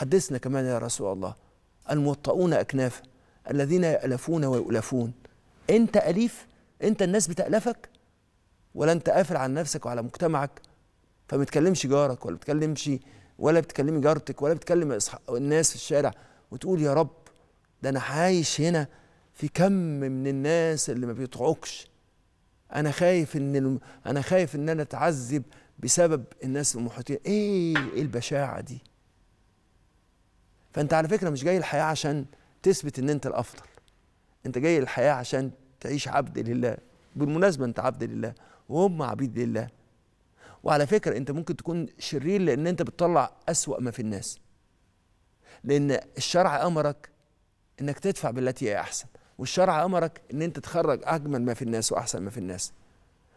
حدثنا كمان يا رسول الله الموطؤون أكنافا الذين يألفون ويؤلفون. أنت أليف؟ أنت الناس بتألفك؟ ولا أنت قافل على نفسك وعلى مجتمعك؟ فما بتكلمش جارك ولا بتكلمش ولا بتكلمي جارتك ولا بتكلم الناس في الشارع وتقول يا رب ده أنا عايش هنا في كم من الناس اللي ما بيطعوكش. أنا خايف إن. أنا خايف إن أنا أتعذب بسبب الناس المحيطين. إيه إيه البشاعة دي؟ فأنت على فكرة مش جاي الحياة عشان تثبت إن أنت الأفضل. أنت جاي الحياة عشان تعيش عبد لله. بالمناسبة أنت عبد لله. وهم عبيد لله. وعلى فكرة أنت ممكن تكون شرير لأن أنت بتطلع أسوأ ما في الناس. لأن الشرع أمرك إنك تدفع بالتي هي أحسن. والشرع أمرك إن أنت تخرج أجمل ما في الناس وأحسن ما في الناس.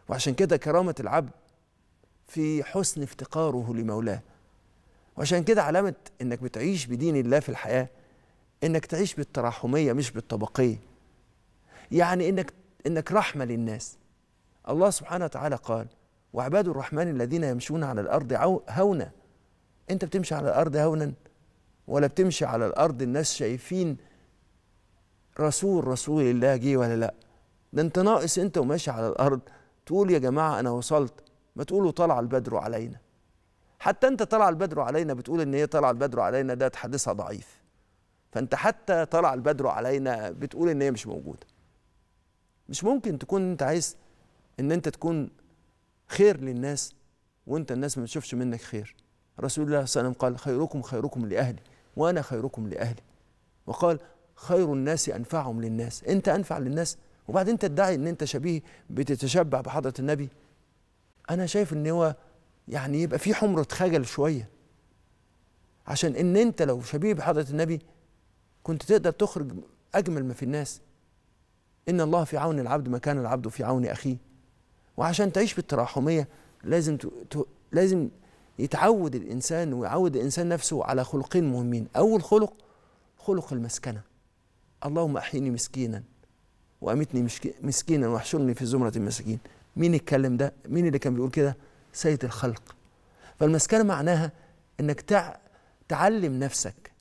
وعشان كده كرامة العبد في حسن افتقاره لمولاه. وعشان كده علامة إنك بتعيش بدين الله في الحياة إنك تعيش بالتراحميه مش بالطبقية. يعني إنك إنك رحمة للناس. الله سبحانه وتعالى قال وعباد الرحمن الذين يمشون على الأرض هونا. أنت بتمشي على الأرض هونا ولا بتمشي على الأرض الناس شايفين رسول رسول الله جه ولا لأ؟ ده أنت ناقص أنت وماشي على الأرض. تقول يا جماعة أنا وصلت. ما تقولوا طلع البدر علينا. حتى انت طلع البدر علينا بتقول إن هي طلع البدر علينا ده حديثها ضعيف. فأنت حتى طلع البدر علينا بتقول إن هي مش موجودة. مش ممكن تكون أنت عايز إن أنت تكون خير للناس وأنت الناس ما تشوفش منك خير. رسول الله صلى الله عليه وسلم قال خيركم خيركم لأهلي وأنا خيركم لأهلي. وقال خير الناس أنفعهم للناس. أنت أنفع للناس وبعدين تدعي إن أنت شبيه بتتشبع بحضرة النبي. أنا شايف إن هو يعني يبقى في حمره خجل شوية. عشان إن أنت لو شبيه بحضرة النبي كنت تقدر تخرج أجمل ما في الناس. إن الله في عون العبد ما كان العبد في عون أخيه. وعشان تعيش بالتراحمية لازم ت... ت... لازم يتعود الإنسان ويعود الإنسان نفسه على خلقين مهمين. أول خلق خلق المسكنة. اللهم أحيني مسكينا وأمتني مسكينا وأحشرني في زمره المساكين. مين اتكلم ده؟ مين اللي كان بيقول كده؟ سيد الخلق. فالمسكنة معناها إنك تع... تعلم نفسك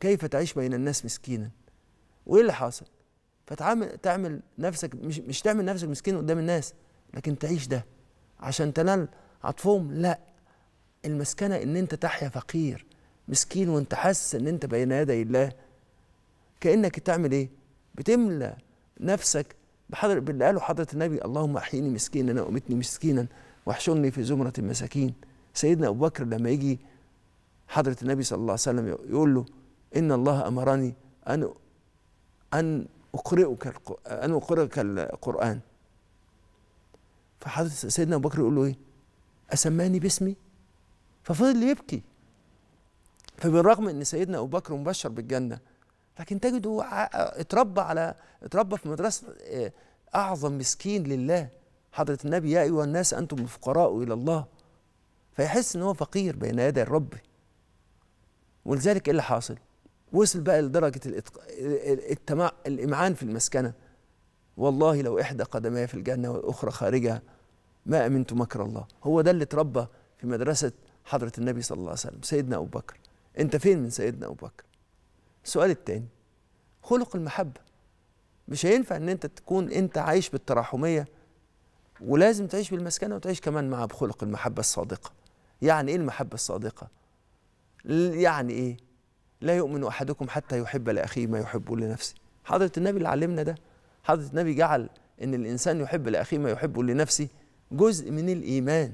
كيف تعيش بين الناس مسكينا. وإيه اللي حاصل؟ فتعمل تعمل نفسك مش مش تعمل نفسك مسكين قدام الناس لكن تعيش ده. عشان تنال عطفهم؟ لا. المسكنة إن أنت تحيا فقير مسكين وأنت حاسس إن أنت بين يدي الله. كأنك تعمل إيه؟ بتملى نفسك بحضر باللي قاله حضرة النبي اللهم أحيني مسكينا وامتني مسكينا. واحشرني في زمرة المساكين. سيدنا أبو بكر لما يجي حضرة النبي صلى الله عليه وسلم يقول له إن الله أمرني أن أن أقرئك أن أقرئك القرآن. فحضرة سيدنا أبو بكر يقول له إيه؟ أسماني باسمي؟ ففضل يبكي. فبالرغم إن سيدنا أبو بكر مبشر بالجنة لكن تجده اتربى على اتربى في مدرسة أعظم مسكين لله. حضرة النبي يا أيها الناس أنتم الفقراء إلى الله. فيحس إن هو فقير بين يدي الرب. ولذلك إيه اللي حاصل؟ وصل بقى لدرجة التمع... الإمعان في المسكنة. والله لو إحدى قدمي في الجنة والأخرى خارجها ما آمنت مكر الله. هو ده اللي اتربى في مدرسة حضرة النبي صلى الله عليه وسلم سيدنا أبو بكر. أنت فين من سيدنا أبو بكر؟ السؤال الثاني خلق المحبة. مش هينفع إن أنت تكون أنت عايش بالتراحمية ولازم تعيش بالمسكنة وتعيش كمان معها بخلق المحبة الصادقة. يعني إيه المحبة الصادقة؟ يعني إيه؟ لا يؤمن أحدكم حتى يحب لأخيه ما يحب لنفسه. حضرة النبي اللي علمنا ده حضرة النبي جعل إن الإنسان يحب لأخيه ما يحب لنفسه جزء من الإيمان.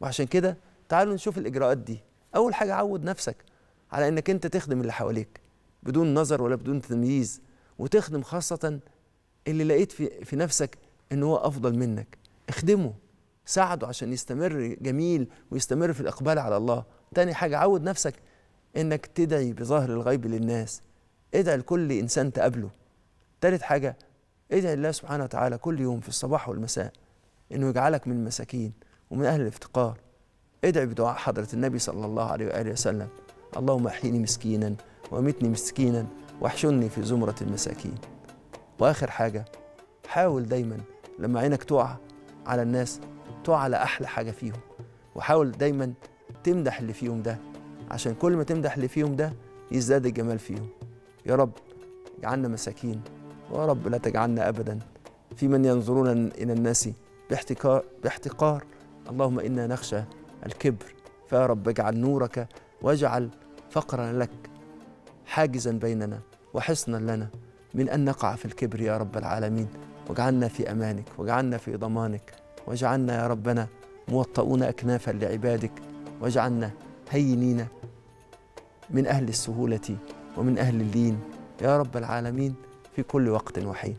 وعشان كده تعالوا نشوف الإجراءات دي. أول حاجة عود نفسك على إنك أنت تخدم اللي حواليك بدون نظر ولا بدون تمييز وتخدم خاصة اللي لقيت في نفسك إن هو أفضل منك. اخدمه ساعده عشان يستمر جميل ويستمر في الإقبال على الله. تاني حاجة عود نفسك إنك تدعي بظاهر الغيب للناس. ادعي لكل إنسان تقابله. تالت حاجة ادعي الله سبحانه وتعالى كل يوم في الصباح والمساء إنه يجعلك من المساكين ومن أهل الافتقار. ادعي بدعاء حضرة النبي صلى الله عليه وآله وسلم. اللهم أحيني مسكينا وأمتني مسكينا وأحشرني في زمرة المساكين. وآخر حاجة حاول دايما لما عينك تقع على الناس تقع على أحلى حاجة فيهم. وحاول دايما تمدح اللي فيهم ده عشان كل ما تمدح اللي فيهم ده يزداد الجمال فيهم. يا رب اجعلنا مساكين ويا رب لا تجعلنا ابدا في من ينظرون إلى الناس باحتكار باحتقار. اللهم إنا نخشى الكبر فيا رب اجعل نورك واجعل فقرنا لك حاجزا بيننا وحصنا لنا من أن نقع في الكبر يا رب العالمين. واجعلنا في أمانك واجعلنا في ضمانك. واجعلنا يا ربنا موطؤون أكنافا لعبادك. واجعلنا هينين من أهل السهولة ومن أهل اللين يا رب العالمين في كل وقت وحين.